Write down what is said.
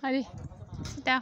เอาดิเจ้า